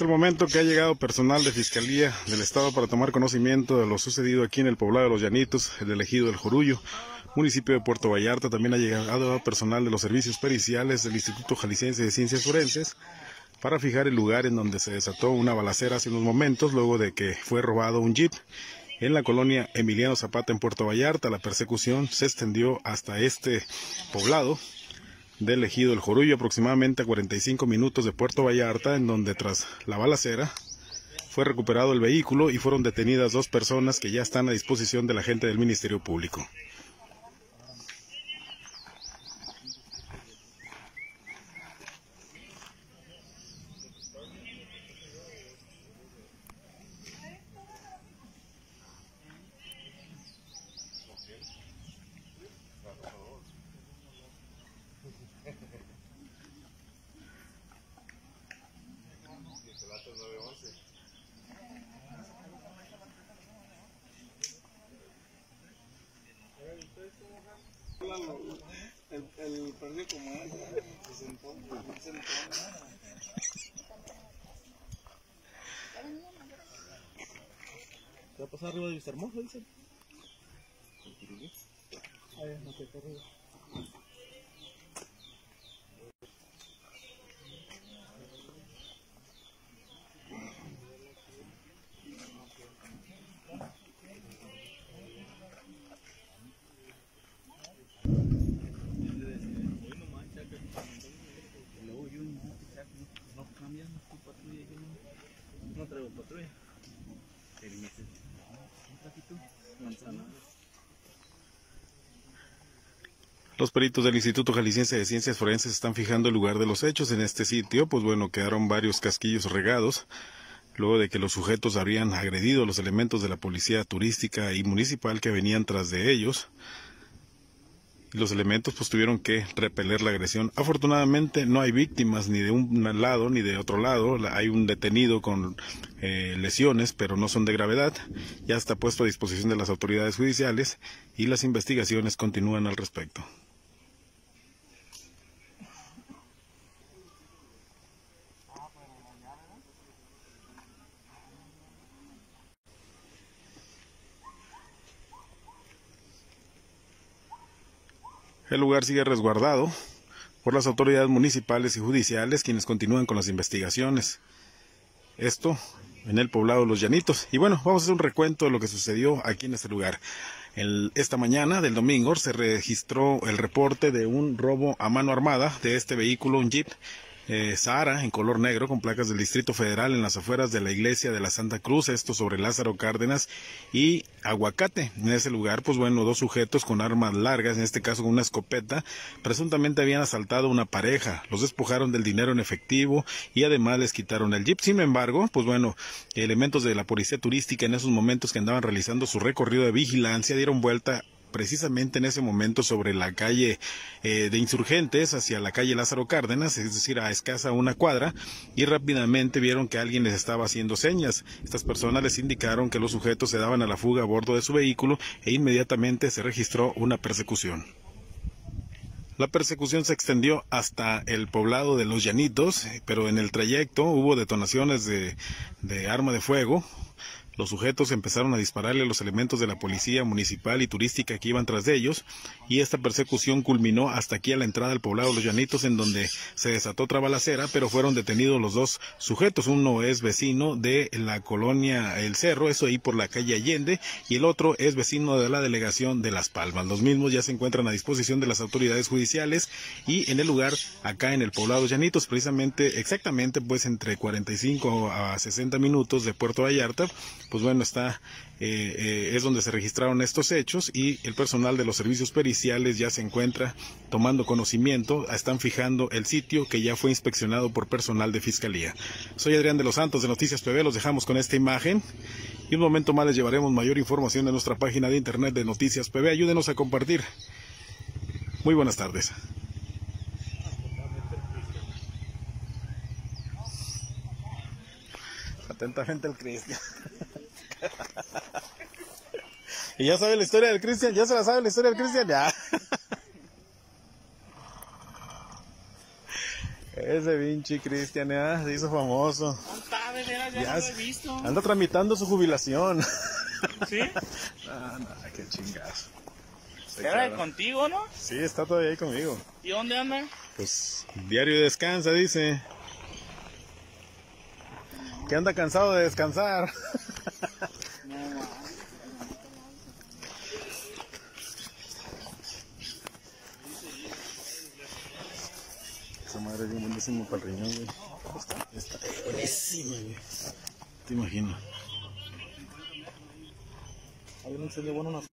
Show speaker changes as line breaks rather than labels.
Es el momento que ha llegado personal de Fiscalía del Estado para tomar conocimiento de lo sucedido aquí en el poblado de Los Llanitos, el elegido del Jorullo, municipio de Puerto Vallarta. También ha llegado personal de los servicios periciales del Instituto Jalisciense de Ciencias Forenses para fijar el lugar en donde se desató una balacera hace unos momentos luego de que fue robado un jeep en la colonia Emiliano Zapata en Puerto Vallarta. La persecución se extendió hasta este poblado del ejido El Jorullo, aproximadamente a 45 minutos de Puerto Vallarta, en donde tras la balacera fue recuperado el vehículo y fueron detenidas dos personas que ya están a disposición de la gente del Ministerio Público.
El, el perdió como es, se sentó, se sentó. ¿Te va a pasar arriba de Vista Hermoso, dicen? Ahí, no te arriba.
Los peritos del Instituto Jalisciense de Ciencias Forenses están fijando el lugar de los hechos en este sitio, pues bueno, quedaron varios casquillos regados, luego de que los sujetos habrían agredido a los elementos de la policía turística y municipal que venían tras de ellos. Los elementos pues tuvieron que repeler la agresión. Afortunadamente no hay víctimas ni de un lado ni de otro lado. La- Hay un detenido con eh, lesiones, pero no son de gravedad. Ya está puesto a disposición de las autoridades judiciales y las investigaciones continúan al respecto. El lugar sigue resguardado por las autoridades municipales y judiciales quienes continúan con las investigaciones. Esto en el poblado Los Llanitos. Y bueno, vamos a hacer un recuento de lo que sucedió aquí en este lugar. El- esta mañana del domingo se registró el reporte de un robo a mano armada de este vehículo, un Jeep eh, Sahara en color negro con placas del Distrito Federal en las afueras de la iglesia de la Santa Cruz, esto sobre Lázaro Cárdenas y Aguacate. En ese lugar, pues bueno, dos sujetos con armas largas, en este caso con una escopeta, presuntamente habían asaltado una pareja, los despojaron del dinero en efectivo y además les quitaron el jeep. Sin embargo, pues bueno, elementos de la policía turística en esos momentos que andaban realizando su recorrido de vigilancia dieron vuelta precisamente en ese momento sobre la calle eh, de insurgentes hacia la calle Lázaro Cárdenas, es decir, a escasa una cuadra, y rápidamente vieron que alguien les estaba haciendo señas. Estas personas les indicaron que los sujetos se daban a la fuga a bordo de su vehículo e inmediatamente se registró una persecución. La persecución se extendió hasta el poblado de Los Llanitos, pero en el trayecto hubo detonaciones de, de arma de fuego. Los sujetos empezaron a dispararle a los elementos de la policía municipal y turística que iban tras de ellos, y esta persecución culminó hasta aquí a la entrada del poblado Los Llanitos, en donde se desató otra balacera, pero fueron detenidos los dos sujetos. Uno es vecino de la colonia El Cerro, eso ahí por la calle Allende, y el otro es vecino de la delegación de Las Palmas. Los mismos ya se encuentran a disposición de las autoridades judiciales y en el lugar, acá en el poblado Llanitos, precisamente, exactamente, pues entre 45 a 60 minutos de Puerto Vallarta, pues bueno, está, eh, eh, es donde se registraron estos hechos y el personal de los servicios periciales ya se encuentra tomando conocimiento, están fijando el sitio que ya fue inspeccionado por personal de fiscalía. Soy Adrián de los Santos de Noticias PB, los dejamos con esta imagen Y un momento más les llevaremos mayor información en nuestra página de internet de Noticias PB. Ayúdenos a compartir. Muy buenas tardes. Atentamente el Cristian. ¿Y ya sabe la historia del Cristian? ¿Ya se la sabe la historia del Cristian? Ya. Ese pinche Cristian ya se hizo famoso.
¿Cuántas veces ya,
Ya
no lo he visto?
Anda tramitando su jubilación.
¿Sí?
Ah, no, qué chingazo.
De
queda.
contigo, ¿no?
Sí, está todavía ahí conmigo.
¿Y dónde anda?
Pues diario descansa, dice. Que anda cansado de descansar. Esa madre es bien buenísimo para el riñón, güey. Está, está buenísima, güey. Te imagino. Hay un bueno unas